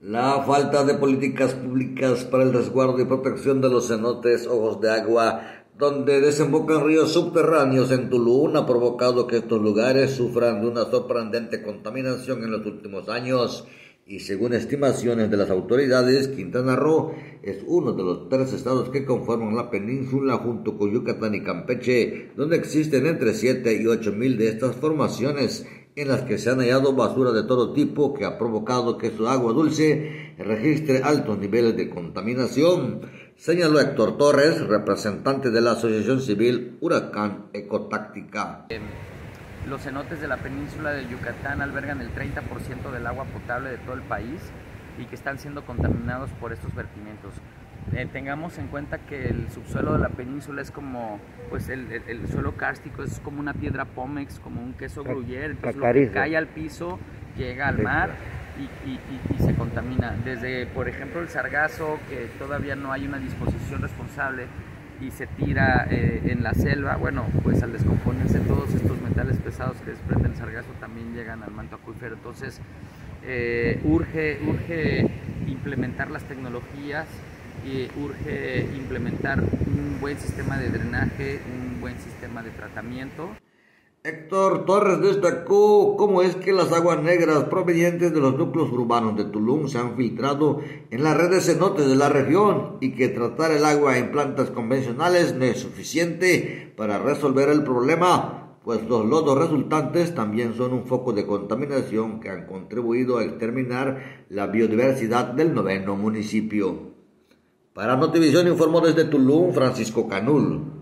La falta de políticas públicas para el resguardo y protección de los cenotes ojos de agua, donde desembocan ríos subterráneos en Tulum, ha provocado que estos lugares sufran de una sorprendente contaminación en los últimos años. Y según estimaciones de las autoridades, Quintana Roo es uno de los tres estados que conforman la península junto con Yucatán y Campeche, donde existen entre 7 y 8 mil de estas formaciones en las que se han hallado basura de todo tipo que ha provocado que su agua dulce registre altos niveles de contaminación, señaló Héctor Torres, representante de la Asociación Civil Huracán Ecotáctica. Los cenotes de la península de Yucatán albergan el 30% del agua potable de todo el país y que están siendo contaminados por estos vertimientos. Eh, tengamos en cuenta que el subsuelo de la península es como, pues el, suelo kárstico es como una piedra pómex, como un queso gruyere, entonces lo que cae al piso llega al mar y, se contamina. Desde, por ejemplo, el sargazo, que todavía no hay una disposición responsable y se tira eh, en la selva, bueno, pues al descomponerse todos estos metales pesados que desprende el sargazo también llegan al manto acuífero. Entonces, eh, urge, urge implementar las tecnologías y urge implementar un buen sistema de drenaje, un buen sistema de tratamiento. Héctor Torres destacó cómo es que las aguas negras provenientes de los núcleos urbanos de Tulum se han filtrado en las redes cenotes de la región y que tratar el agua en plantas convencionales no es suficiente para resolver el problema, pues los lodos resultantes también son un foco de contaminación que han contribuido a exterminar la biodiversidad del noveno municipio. Para Notivisión informó desde Tulum Francisco Canul.